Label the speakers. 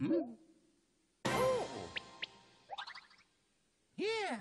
Speaker 1: Hmm? Oh. Yeah.